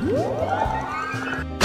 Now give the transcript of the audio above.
Woo!